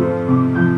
Música